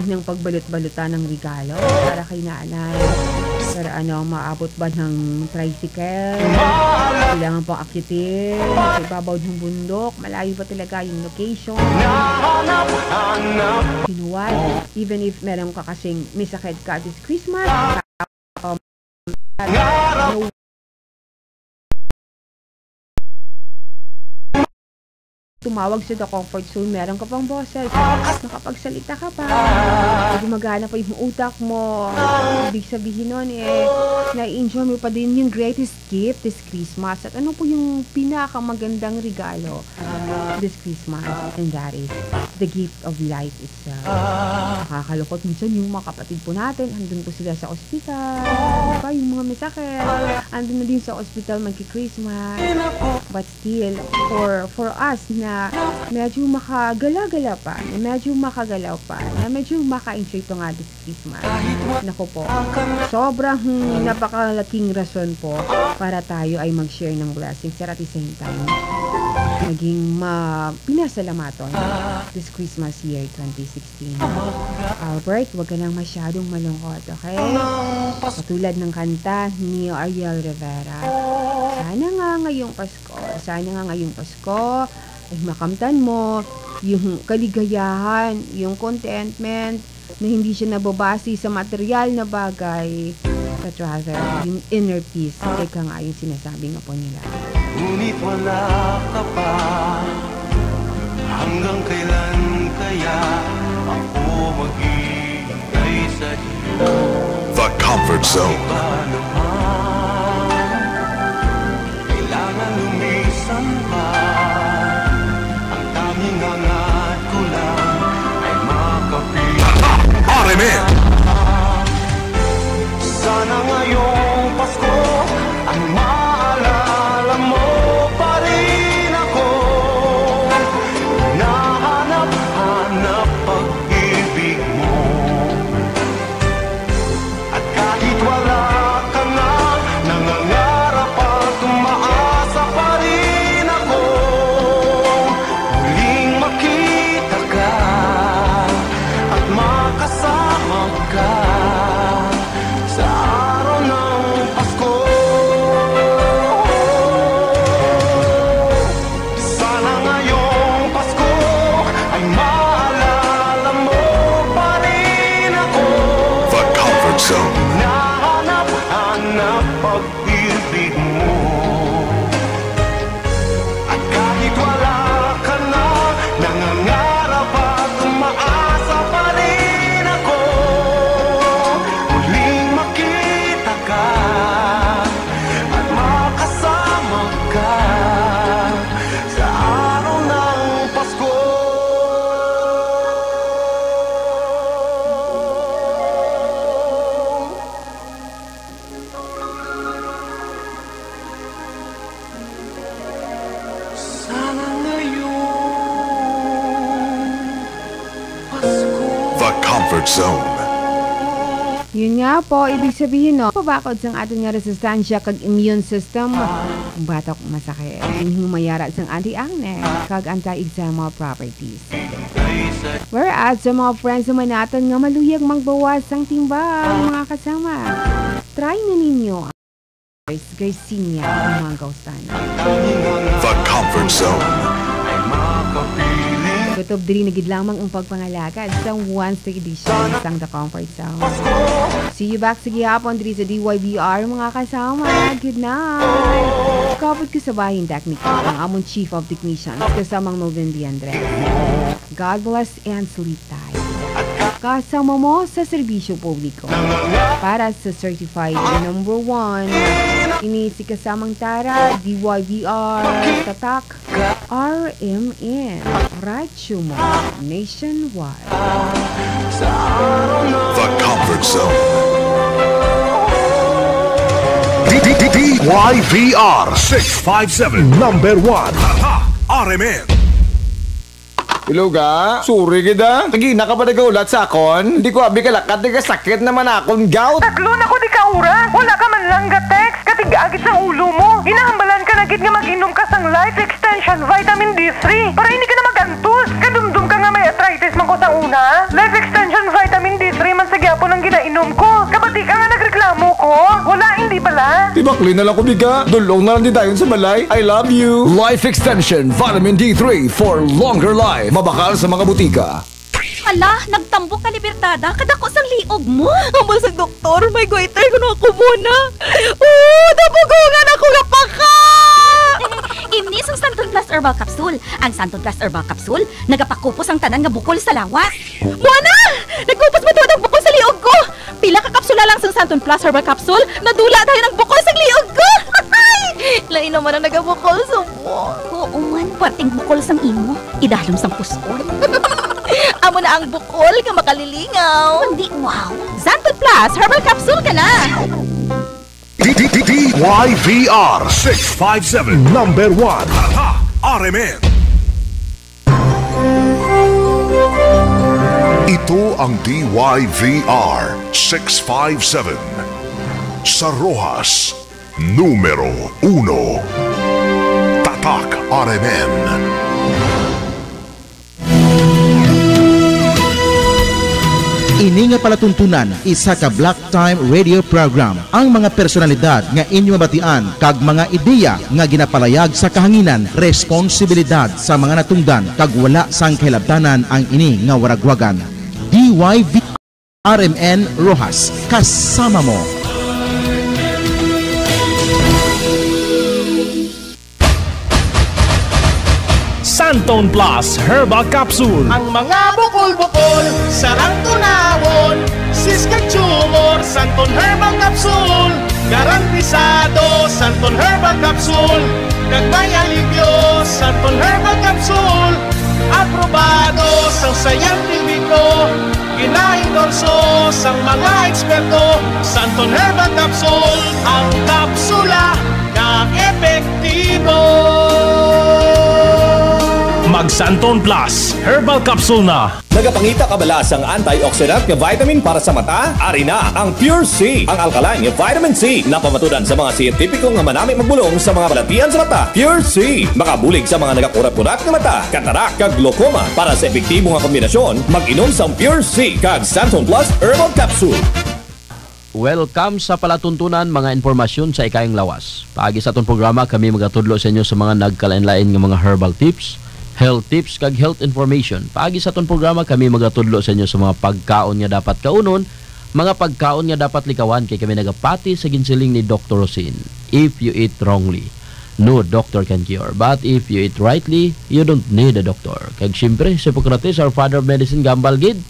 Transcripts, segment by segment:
ng pagbalot-balutan ng regalo para kay nanay. Pero ano, maabot ba ng tricycle? Kailangan pang akitin sa ibabaw ng bundok. Malayo ba talaga yung location? You know? Even if meron ka kasing may sakit ka this Christmas, um, no tumawag sa the comfort zone, meron ka pang boses, nakapagsalita ka pa, gumagana pa yung utak mo, ibig sabihin nun eh, na-enjoy mo pa din yung greatest gift this Christmas. At ano po yung pinakamagandang regalo this Christmas? And that is the gift of life itself. Nakakalukot minsan yung mga kapatid po natin, andun po sila sa ospital, diba? yung mga may andun na din sa ospital magki-Christmas. But still, for for us na medyo makagala-gala pa, na medyo makagalaw pa, na medyo maka-enjoy ito nga this Christmas. Nako po, sobrang napakalaking rason po para tayo ay mag-share ng blessings at at the same time, maging ma pinasalamaton this Christmas year 2016. Albert, wag ka nang masyadong malungkot, okay? Katulad ng kanta ni Ariel Rivera. Sana nga ngayong Pasko, sana nga ngayong Pasko, ay makamtan mo yung kaligayahan, yung contentment, na hindi siya nababasi sa material na bagay, but rather yung inner peace. Ika nga yung sinasabi nga po nila. Ngunit wala ka pa Hanggang kailan kaya Ako maghihintay sa iyo The Comfort Zone. he'll be home. Nga po, ibig sabihin no, pabakod sang ating nga resistensya kag immune system. Batok masakit, yung humayara sang anti-acne, kag anti-eczema properties. Whereas sa mga friends naman natin nga maluyag magbawas ang timbang, mga kasama. Try na ninyo Garcinia gaustan. The Comfort Zone. Kutob diri na gid lamang ang pagpangalakad sa Wednesday edition sang The Comfort Zone. See you back sa gihapon diri sa DYBR mga kasama. Good night! Kapot ko sa bahin technique ang among Chief of Technicians kasamang Melvin Diandre. God bless and sleep tight. Kasama mo sa serbisyo publiko. Para sa certified number one, ini si kasamang Tara, DYBR, Tatak, RMN, Radyo mo, nationwide. The Comfort Zone. DYVR 657 number 1 RMN Hello ga? Suri kita. Lagi nakapadagaulat sa akon. Hindi ko abi kalakat di ka sakit naman akong gout. Tatlo na ko di ka. Wala ka man lang ga-text. Katigagit sa ulo mo. Inahambalan ka na gid nga mag-inom ka sang Life Extension Vitamin D3 para hindi bala. Tibakli na lang ko biga. Dulong na lang din tayo sa balay. I love you. Life Extension Vitamin D3 for longer life. Mabakal sa mga butika. Ala, nagtambok ka libertada, kadako sang liog mo. Amo sa doktor, may goiter ko na ako muna. Oh, nabugungan ako nga pa ka! Imnis ang Santon Plus Herbal Capsule. Ang Santon Plus Herbal Capsule, nagapakupos ang tanan nga bukol sa lawas. Muna! Nagkupos mo tuod ang bukol sa liog ko! Pila ka kapsula lang sa Santon Plus Herbal Capsule, nadula tayo ng liog ko! Lain naman ang nagabukol sa mo. Oo man, parting bukol sang imo. Idalom sang puskol. Amo na ang bukol ka makalilingaw. Hindi, wow. Santon Plus, herbal capsule ka na. DYVR 657 number 1 Haha RMN Ito ang DYVR 657 Sa Rojas Numero 1 Tatak RMN Ini nga palatuntunan isa ka Black Time Radio Program. Ang mga personalidad nga inyo mabatian kag mga ideya nga ginapalayag sa kahanginan responsibilidad sa mga natungdan kag wala sang kahilabtanan ang ini nga waragwagan. DYV RMN Rojas kasama mo Santon Plus Herbal Capsule. Ang mga bukol-bukol, sarang tunawon, siskat tumor, Santon Herbal Capsule. Garantisado, Santon Herbal Capsule. Kagmay alivio, Santon Herbal Capsule. Aprobado sa sayantibiko, ginaendorso sa mga eksperto. Santon Herbal Capsule, ang kapsula na epektibo. Santon Plus Herbal Capsule na. Nagapangita kabalas ang antioxidant nga vitamin para sa mata? Ari na ang Pure C, ang alkaline nga vitamin C na pamatudan sa mga siyentipiko nga manami magbulong sa mga balatian sa mata. Pure C, makabulig sa mga nagakurat-kurat nga mata, katarak kag glaucoma. Para sa epektibo nga kombinasyon, mag-inom sa Pure C kag Santon Plus Herbal Capsule. Welcome sa palatuntunan mga informasyon sa ikayang lawas. Paagi sa atong programa kami magatudlo sa inyo sa mga nagkalain-lain nga mga herbal tips, health tips kag health information. Paagi sa atong programa kami magatudlo sa inyo sa mga pagkaon nga dapat kaunon, mga pagkaon nga dapat likawan kay kami nagapati sa ginsiling ni Dr. Rosin. If you eat wrongly, no doctor can cure. But if you eat rightly, you don't need a doctor. Kag siyempre, si Hippocrates, our father of medicine, gambal gid.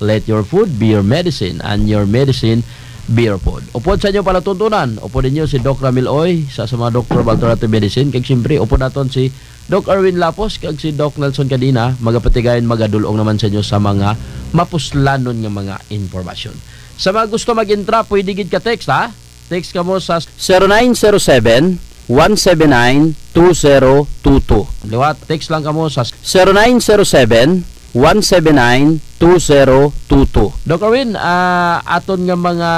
Let your food be your medicine and your medicine be your food. Upod sa inyo palatuntunan, upod ninyo si Doc Ramil Oy sa sa mga Dr. of Alternative Medicine. Kag siyempre, upod naton si Doc Erwin Lapos kag si Doc Nelson Cadina. Magapatigayon, magadulong naman sa inyo sa mga mapuslanon nga mga informasyon. Sa mga gusto mag-intra, pwede gid ka text ha. Text ka mo sa 0907 179 2022. Liwat, text lang ka mo sa 0907 179-2022. Dr. Win, ah, aton nga mga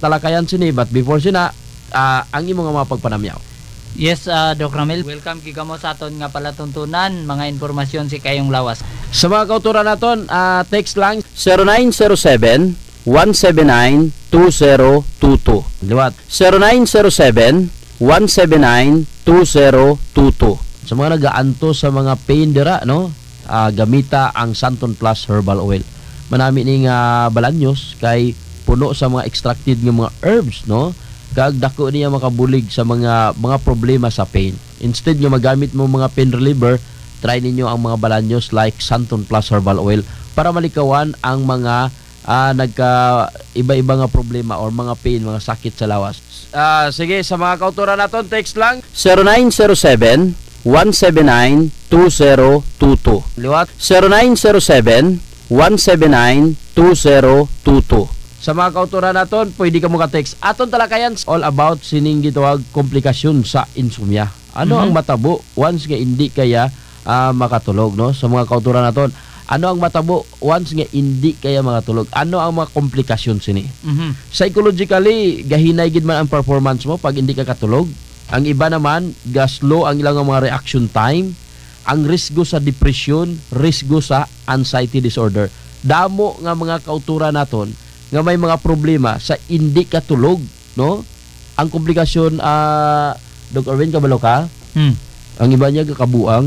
talakayan sini, but before sina, ah, ang imo nga mga pagpanamyaw. Yes, uh, Doc Ramil. Welcome kigamo sa aton nga palatuntunan, mga informasyon si kayong lawas. Sa mga kauturan naton, ah, text lang 0907 179-2022. Liwat. 0907 179-2022. Sa mga nagaanto sa mga pain dira, no? ah, gamita ang Santon Plus Herbal Oil. Manami ni nga balanyos kay puno sa mga extracted nga mga herbs, no? Kag dako niya makabulig sa mga mga problema sa pain. Instead nga magamit mo mga pain reliever, try ninyo ang mga balanyos like Santon Plus Herbal Oil para malikawan ang mga ah, nagka iba-iba nga problema or mga pain, mga sakit sa lawas. Ah, sige, sa mga kauturan naton, text lang 0907 179-2022. Liwat. 0907-179-2022. Sa mga kauturan naton, pwede ka mo ka-text. Aton talakayan all about sining gitawag komplikasyon sa insomnia. Ano Mhm. ang matabo once nga hindi kaya ah, makatulog no? Sa mga kauturan naton, ano ang matabo once nga hindi kaya makatulog? Ano ang mga komplikasyon sini? Mhm. Psychologically, gahinay gid man ang performance mo pag hindi ka katulog. Ang iba naman, gaslo ang ilang mga reaction time, ang risgo sa depression, risgo sa anxiety disorder. Damo nga mga kautura naton nga may mga problema sa hindi katulog, no? Ang komplikasyon ah Dr. Arvin kabalo ka? Hmm. Ang iba niya kabuang,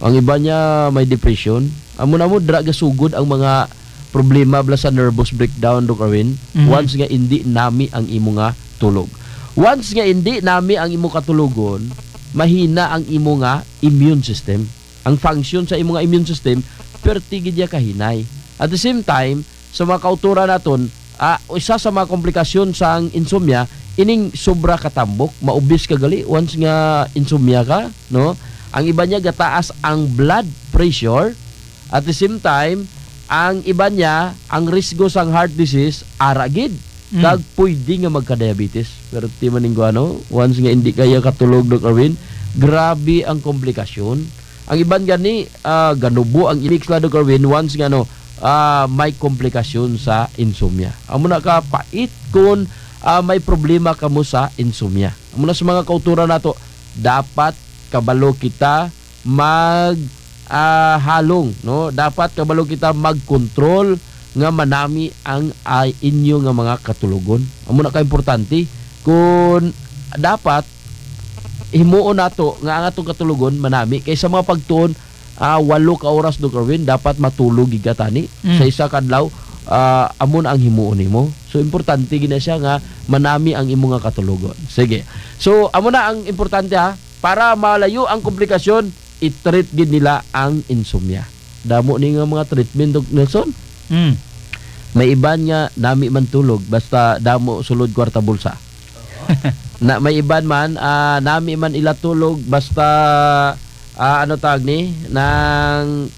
ang iba niya may depression. Amo na mo dra gasugod ang mga problema bala sa nervous breakdown Dr. Arvin. Mhm. Once nga hindi nami ang imo nga tulog. Once nga hindi nami ang imo katulogon, mahina ang imo nga immune system. Ang function sa imo nga immune system pertigid ya kahinay. At the same time, sa mga kauturan naton, ah, isa sa mga komplikasyon sa ang insomnia, ining sobra katambok, maubis ka gali once nga insomnia ka, no? Ang iba niya gataas ang blood pressure at the same time, ang iba niya, ang risgo sang heart disease, aragid. Mm. Kag pwede nga magka-diabetes. Pero ti maning ko ano, once nga hindi kaya katulog Dr. Arvin, grabe ang komplikasyon. Ang iban gani, ah, ganubo ang ilik la Dr. Arvin, once nga no, ah, may komplikasyon sa insomnia. Amo na ka pait kun ah, may problema ka mo sa insomnia. Amo na sa mga kauturan nato, dapat kabalo kita mag ah, halong no dapat kabalo kita magkontrol nga manami ang ay inyo nga mga katulugon amo na ka importante kung dapat himuon nato nga ang atong katulugon manami kaysa mga pagtuon ah, walo ka oras do Kerwin dapat matulog gigatani. Mm. sa isa kadlaw ah, amon ang himuon nimo. So importante gina siya nga manami ang imo nga katulugon. Sige. So amo na ang importante ha? Para malayo ang komplikasyon i-treat gid nila ang insomnia. Damo ni nga mga treatment Dok Nelson? Hmm. may iban nga nami man tulog basta damo sulod kwarta bulsa. Na may iban man ah, nami man ila tulog basta ah, ano tag ni nang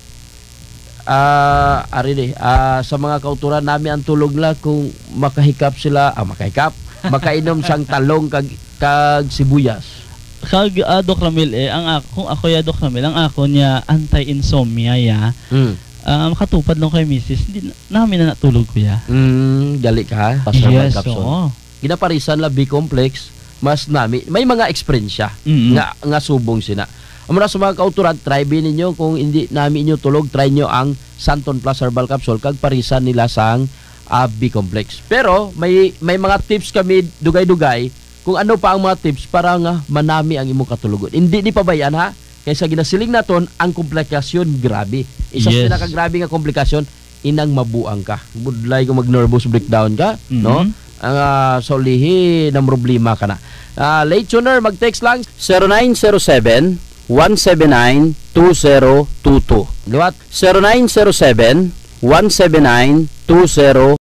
ah ari ni ah, sa mga kauturan nami ang tulog la kung makahikap sila ah makahikap makainom sang talong kag kag sibuyas Kag uh, Doc Ramil eh, ang ako, kung ako ya Doc Ramil, ang ako niya anti-insomnia ya. mm. Uh, makatupad lang kay Mrs. Hindi na- namin na natulog ko ya. Mm, gali ka sa Yes, oo. Ginaparisan la B-complex mas nami may mga eksperyensya Mm. nga nga subong sina. Amo na sa mga kauturan, try bin ninyo kung hindi nami inyo tulog, try nyo ang Santon Plus Herbal Capsule kag parisan nila sang uh, B-complex. Pero may may mga tips kami dugay-dugay kung ano pa ang mga tips para nga manami ang imong katulugon. Hindi di pabayan ha. Kaysa ginasiling naton ang komplikasyon grabe. Isa Yes. sa pinakagrabe nga komplikasyon inang mabuang ka. Budlay kung mag nervous breakdown ka, Mhm. no? Ang uh, solihi ng problema ka na. Ah, late tuner, mag-text lang 0907 179 2022. Liwat 0907 179 2022.